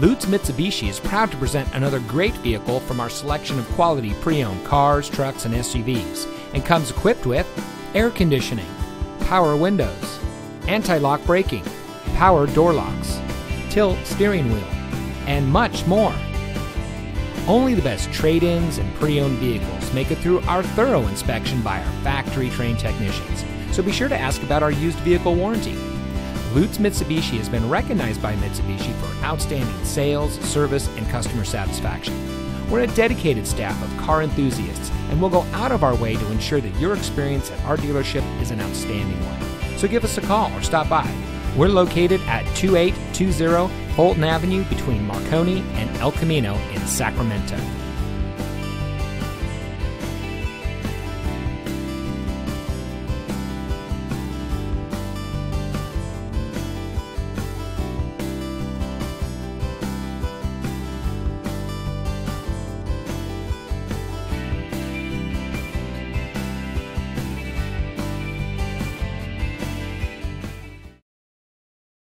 Lutes Mitsubishi is proud to present another great vehicle from our selection of quality pre owned cars, trucks, and SUVs, and comes equipped with air conditioning, power windows, anti lock braking, power door locks, tilt steering wheel, and much more. Only the best trade ins and pre owned vehicles make it through our thorough inspection by our factory trained technicians, so be sure to ask about our used vehicle warranty. Lutes Mitsubishi has been recognized by Mitsubishi for outstanding sales, service, and customer satisfaction. We're a dedicated staff of car enthusiasts, and we'll go out of our way to ensure that your experience at our dealership is an outstanding one. So give us a call or stop by. We're located at 2820 Fulton Avenue between Marconi and El Camino in Sacramento.